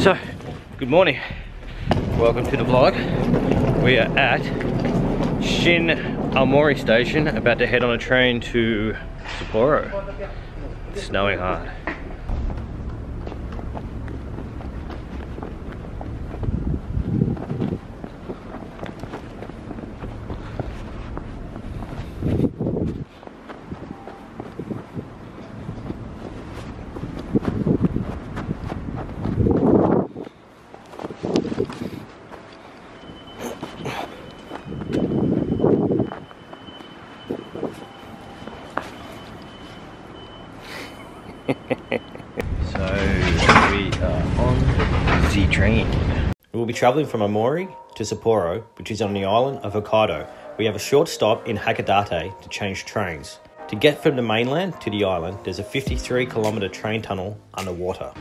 So, good morning. Welcome to the vlog. We are at Shin Aomori station, about to head on a train to Sapporo. It's snowing hard. So we are on the train. We'll be travelling from Aomori to Sapporo, which is on the island of Hokkaido. We have a short stop in Hakodate to change trains. To get from the mainland to the island, there's a 53 kilometre train tunnel underwater.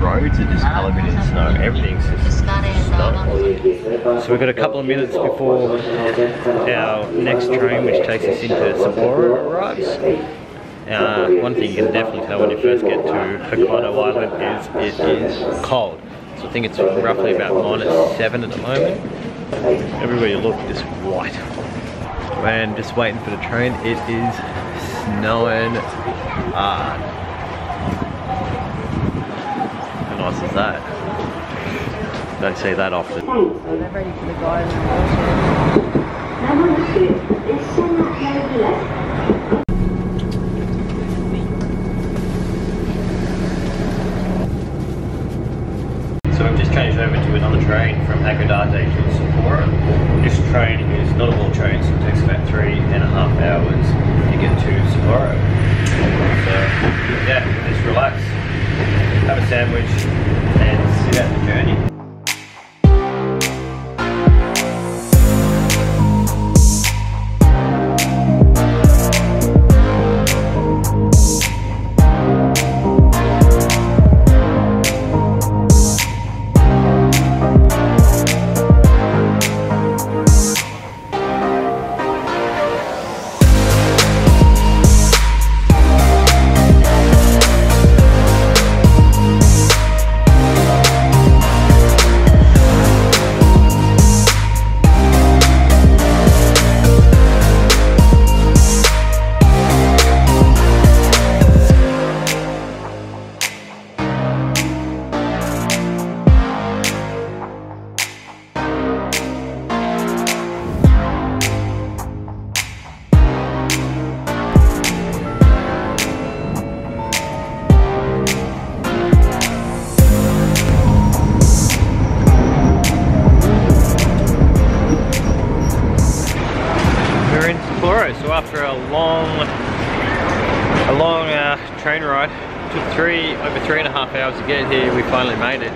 Roads are just covered in snow. Everything's just snow. So we've got a couple of minutes before our next train, which takes us into Sapporo, arrives. Uh, one thing you can definitely tell when you first get to Hokkaido Island is it is cold. So I think it's roughly about minus seven at the moment. Everywhere you look, just white. And just waiting for the train. It is snowing hard. How nice as that? Don't see that often. So they're ready for the guys. Number two changed over to another train from Hakodate to Sapporo. This train is not a long train, so it takes about three and a half hours to get to Sapporo. So, yeah, just relax have a sandwich, and sit out the journey. A long, a long uh, train ride, took three, over three and a half hours to get here, we finally made it.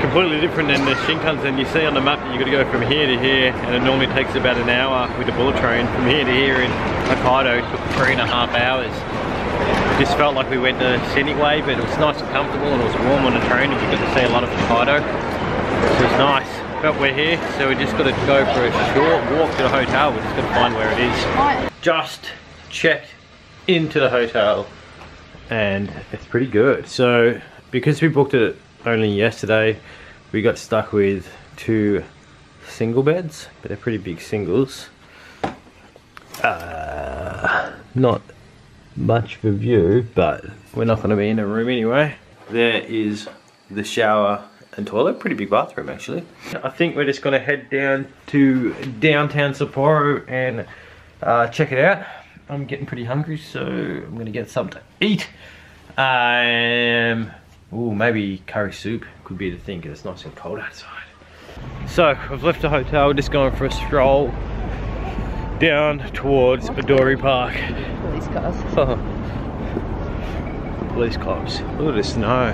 Completely different than the Shinkansen. You see on the map that you've got to go from here to here, and it normally takes about an hour with a bullet train. From here to here in Hokkaido, it took three and a half hours. It just felt like we went the scenic way, but it was nice and comfortable, and it was warm on the train, and we got to see a lot of Hokkaido. So it's nice. But we're here, so we just got to go for a short walk to the hotel. We're just got to find where it is. Just checked into the hotel, and it's pretty good. So because we booked it only yesterday, we got stuck with two single beds, but they're pretty big singles. Uh, not much of a view, but we're not going to be in a room anyway. There is the shower and toilet, pretty big bathroom actually. I think we're just going to head down to downtown Sapporo and uh, check it out. I'm getting pretty hungry, so I'm going to get something to eat. Um, ooh, maybe curry soup could be the thing because it's nice and cold outside. So, I've left the hotel, we're just going for a stroll down towards Odori Park. Police cars. police cops. Look at the snow.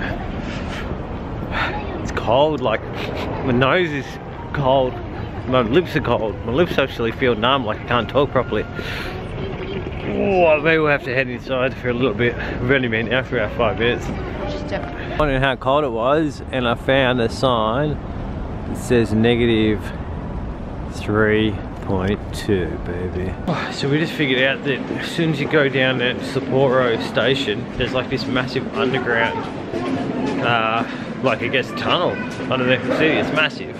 Cold, like my nose is cold. My lips are cold. My lips actually feel numb, like I can't talk properly. Oh, maybe we'll have to head inside for a little bit. We've only been out for about five minutes. Wondering how cold it was, and I found a sign that says negative 3.2, baby. So we just figured out that as soon as you go down at Sapporo station, there's like this massive underground, uh, like I guess tunnel underneath the city. It's massive,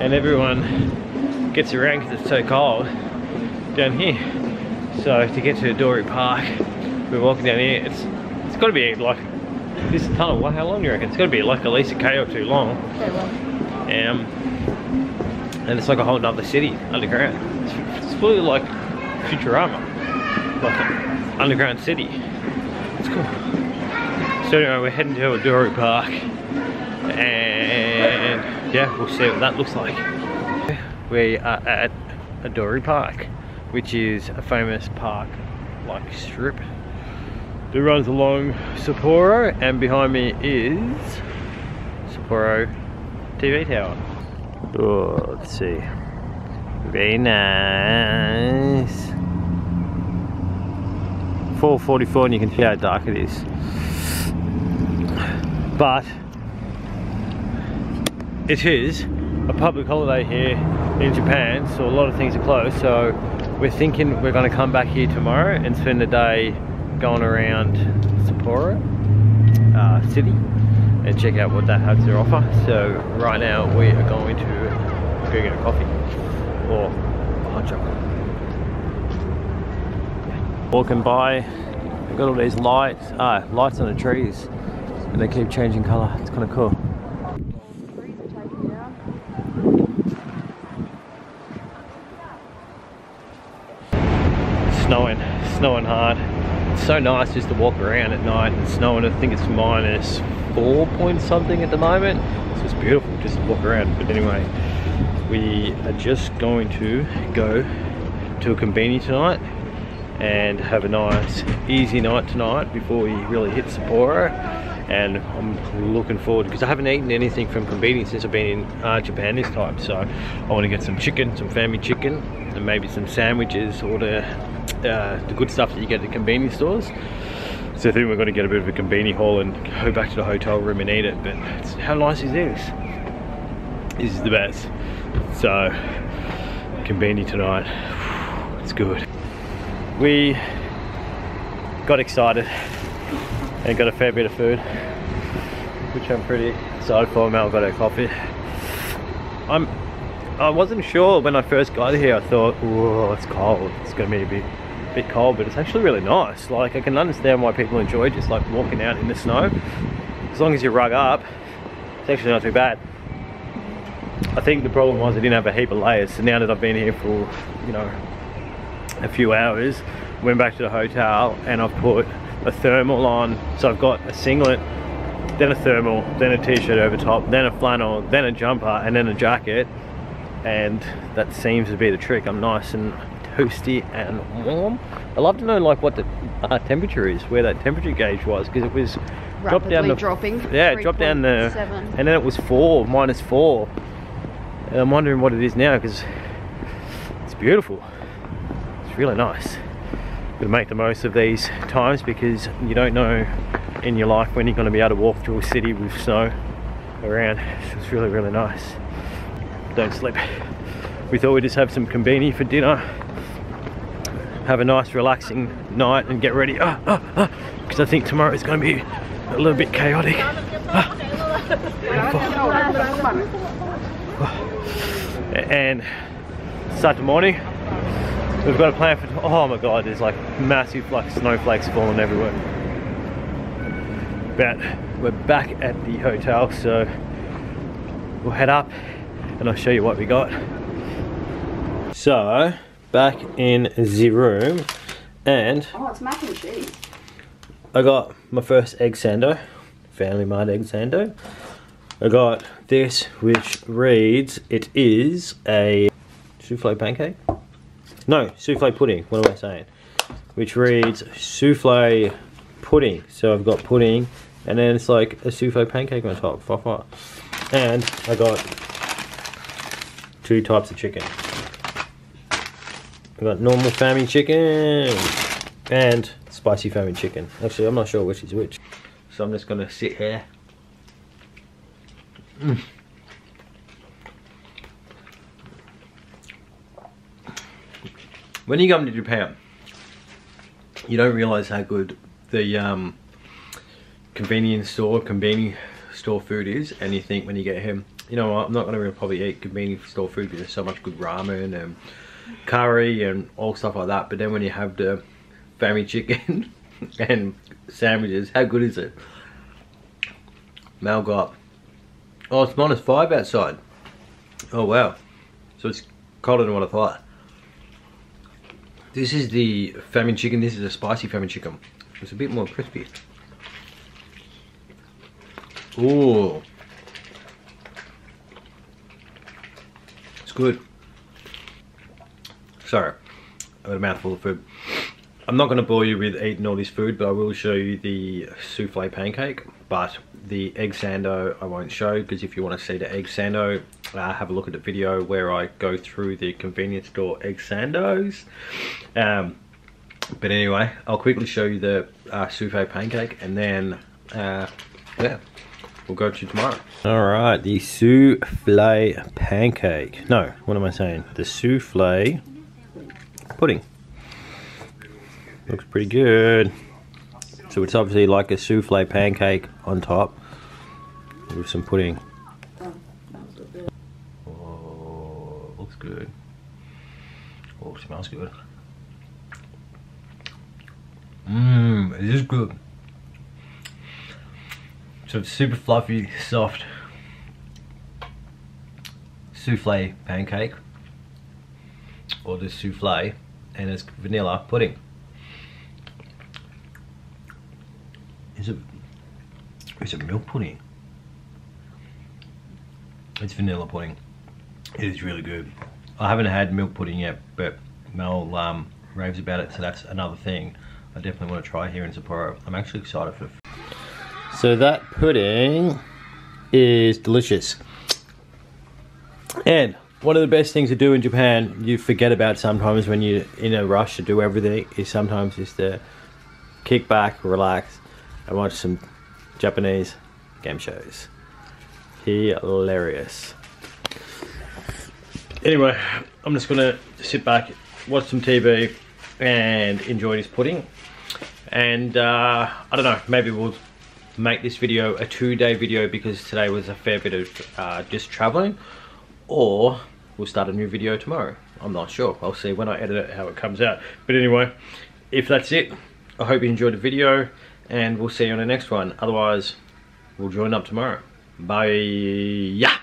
and everyone gets around because it's so cold down here. So to get to Odori Park, we're walking down here. It's it's got to be like this tunnel. Well, how long do you reckon? It's got to be like at least a k or two long. Um, and it's like a whole nother city underground. It's, it's fully like Futurama, like an underground city. It's cool. So anyway, we're heading to Odori Park, and yeah, we'll see what that looks like. We are at Odori Park, which is a famous park like strip that runs along Sapporo, and behind me is Sapporo TV tower. Oh, let's see. Very nice. 444 and you can see how dark it is. But it is a public holiday here in Japan, so a lot of things are closed. So we're thinking we're going to come back here tomorrow and spend the day going around Sapporo uh, city and check out what that has to offer. So right now we are going to go get a coffee or a hot chocolate. Walking by, got all these lights, ah, lights on the trees, and they keep changing colour. It's kind of cool. snowing, snowing hard. It's so nice just to walk around at night and snowing. I think it's minus four point something at the moment. So it's beautiful just to walk around. But anyway, we are just going to go to a conveni tonight and have a nice easy night tonight before we really hit Sapporo and I'm looking forward because I haven't eaten anything from Konbini since I've been in uh, Japan this time. So I want to get some chicken, some family chicken and maybe some sandwiches or the, uh, the good stuff that you get at the convenience stores. So I think we're going to get a bit of a conveni haul and go back to the hotel room and eat it but how nice is this? This is the best. So conveni tonight it's good. We got excited and got a fair bit of food which I'm pretty excited for. Mel got her coffee. I'm I wasn't sure when I first got here. I thought, oh, it's cold. It's gonna be a bit bit cold, but it's actually really nice. Like I can understand why people enjoy just like walking out in the snow. As long as you rug up, it's actually not too bad. I think the problem was I didn't have a heap of layers. So now that I've been here for, you know, a few hours, went back to the hotel and I've put a thermal on. So I've got a singlet, then a thermal, then a t-shirt over top, then a flannel, then a jumper, and then a jacket. And that seems to be the trick. I'm nice and toasty and warm. I'd love to know like what the uh, temperature is, where that temperature gauge was, because it was dropped down the dropping. yeah, it dropped down the 3.7. and then it was four, minus four. And I'm wondering what it is now because it's beautiful. It's really nice. Gotta make the most of these times because you don't know in your life when you're going to be able to walk through a city with snow around. So it's really, really nice. Don't slip. We thought we'd just have some conveni for dinner. Have a nice relaxing night and get ready. Because ah, ah, ah, I think tomorrow is going to be a little bit chaotic. Ah. and start the morning. We've got a plan for. Oh my god, there's like massive like snowflakes falling everywhere. But we're back at the hotel, so we'll head up and I'll show you what we got. So, back in the room, and Oh, it's mac and cheese. I got my first egg sando, Family Mart egg sando. I got this, which reads, it is a souffle pancake. No, souffle pudding. What am I saying? Which reads souffle pudding. So I've got pudding, and then it's like a souffle pancake on top. Fa. And I got two types of chicken. I got normal family chicken and spicy family chicken. Actually, I'm not sure which is which. So I'm just gonna sit here. Mm. When you come to Japan, you don't realize how good the um, convenience store, convenience store food is, and you think when you get him, you know what, I'm not gonna really probably eat convenience store food because there's so much good ramen and curry and all stuff like that. But then when you have the family chicken and sandwiches, how good is it? Mel got, oh, it's minus five outside. Oh wow, so it's colder than what I thought. This is the famine chicken. This is a spicy famine chicken. It's a bit more crispy. Ooh. It's good. Sorry, I got a mouthful of food. I'm not going to bore you with eating all this food, but I will show you the souffle pancake. But the egg sando I won't show because if you want to see the egg sando, uh, have a look at the video where I go through the convenience store egg sandos. Um, but anyway, I'll quickly show you the uh, souffle pancake and then, uh, yeah, we'll go to tomorrow. All right, the souffle pancake. No, what am I saying? The souffle pudding. Looks pretty good. So it's obviously like a souffle pancake on top with some pudding. Oh, looks good. Oh, smells good. Mmm, it is good. So super fluffy, soft souffle pancake or the souffle and it's vanilla pudding. Is it is it milk pudding? It's vanilla pudding. It is really good. I haven't had milk pudding yet, but Mel um, raves about it, so that's another thing I definitely want to try here in Sapporo. I'm actually excited for. So that pudding is delicious. And one of the best things to do in Japan, you forget about sometimes when you're in a rush to do everything, is sometimes just to kick back, relax, and watch some Japanese game shows. Hilarious. Anyway, I'm just gonna sit back, watch some TV, and enjoy this pudding. And uh, I don't know, maybe we'll make this video a two-day video because today was a fair bit of uh, just traveling, or we'll start a new video tomorrow. I'm not sure. I'll see when I edit it how it comes out. But anyway, if that's it, I hope you enjoyed the video and we'll see you on the next one. Otherwise, we'll join up tomorrow. Bye. Yeah.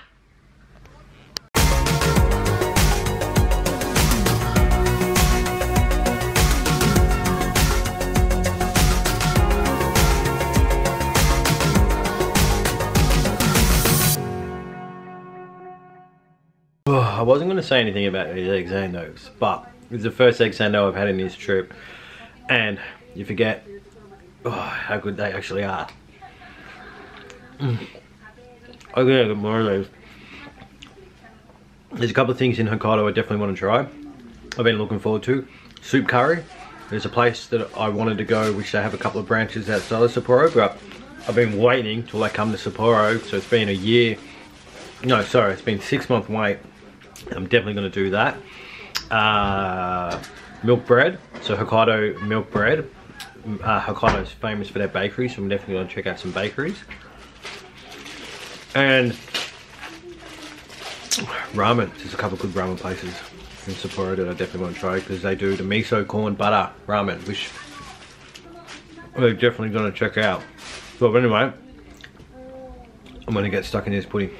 I wasn't going to say anything about these egg sandos, but it's the first egg sando I've had in this trip, and you forget oh, how good they actually are. Mm. I'm gonna get more of those. There's a couple of things in Hokkaido I definitely want to try. I've been looking forward to. Soup curry. There's a place that I wanted to go which they have a couple of branches outside of Sapporo but I've been waiting till I come to Sapporo so it's been a year. No sorry it's been six month wait. I'm definitely going to do that. Uh, milk bread. So Hokkaido milk bread uh, Hokkaido is famous for their bakeries, so I'm definitely going to check out some bakeries. And ramen, there's a couple of good ramen places in Sapporo that I definitely want to try because they do the miso corn butter ramen, which we're definitely going to check out. So anyway, I'm going to get stuck in this pudding.